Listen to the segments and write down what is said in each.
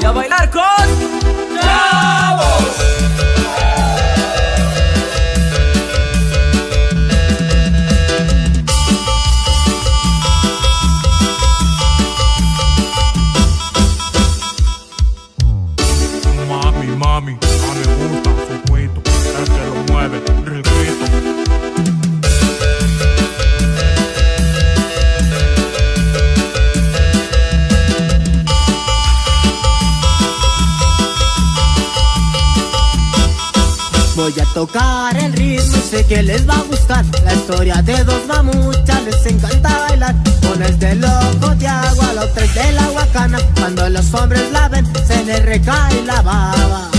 y a bailar con ¡Chavos! Mami, mami, a me gusta su cuento, el que lo mueve, Voy a tocar el ritmo sé que les va a gustar. La historia de dos mamuchas, les encanta bailar. Una es de loco de agua, la otra es de la guacana Cuando los hombres la ven, se les recae la baba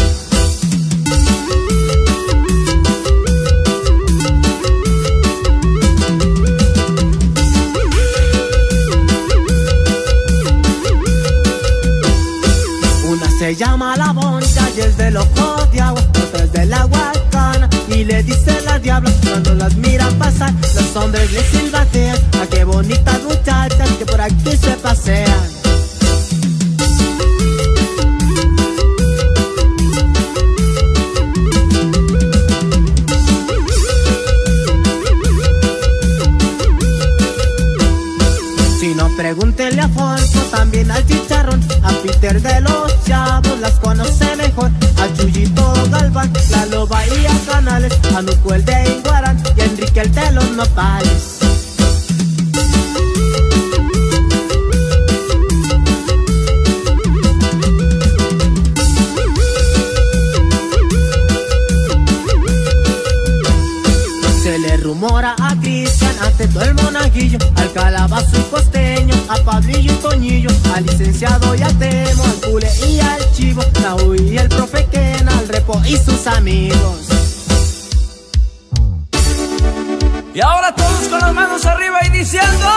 diabla cuando las miran pasar, los hombres les silbatean, a qué bonitas muchachas que por aquí se pasean. Si no, pregúntele a Folco, también al chicharrón, a Peter de los chavos, las conoce mejor, a Chuyito Galván, la loba y a Canales, a Nuco el de Iguarán y a Enrique el de los nopales. Al calabazo y costeño, a Pablillo y Toñillo, al licenciado y a Temo, al cule y al chivo, Nahui y el profe Ken, al repo y sus amigos. Y ahora todos con las manos arriba y diciendo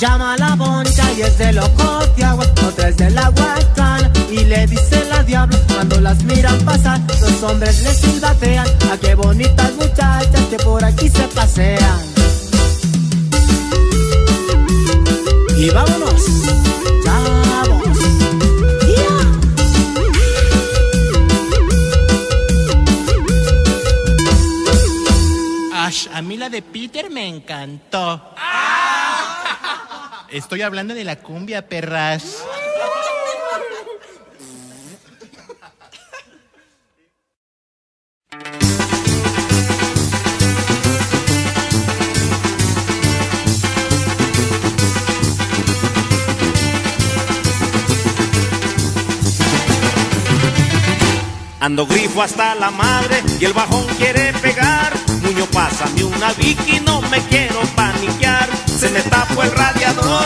Llama la boncha y es de loco de agua, otra es de la guacana y le dice la diabla cuando las miran pasar, los hombres les silbatean, a qué bonitas muchachas que por aquí se pasean. Y vámonos, chavos. ¡Ya! Ash, a mí la de Peter me encantó. Estoy hablando de la cumbia, perras. Ando grifo hasta la madre y el bajón quiere pegar. Muño, pásame una Vicky, no me quiero paniquear. Se me tapó el radiador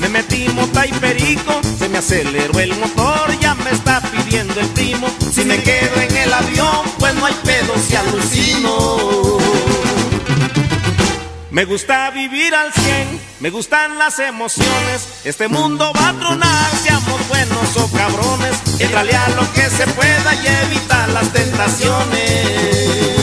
me metí mota y perico. Se me aceleró el motor, ya me está pidiendo el primo. Si me quedo en el avión, pues no hay pedo si alucino. Me gusta vivir al cien, me gustan las emociones. Este mundo va a tronar, seamos buenos o cabrones. Entrale a lo que se pueda y evita las tentaciones.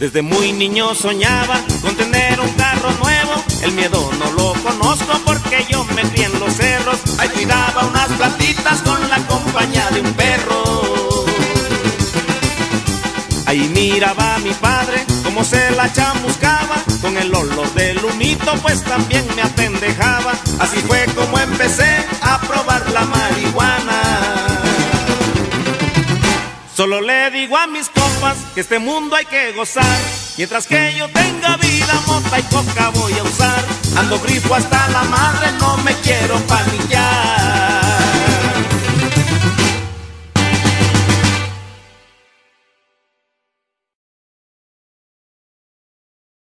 Desde muy niño soñaba con tener un carro nuevo. El miedo no lo conozco porque yo me crié en los cerros. Ahí cuidaba unas plantitas con la compañía de un perro. Ahí miraba a mi padre como se la chamuscaba. Con el olor del humito pues también me apendejaba. Así fue como empecé Solo le digo a mis compas que este mundo hay que gozar Mientras que yo tenga vida, mota y coca voy a usar. Ando grifo hasta la madre, no me quiero panicar.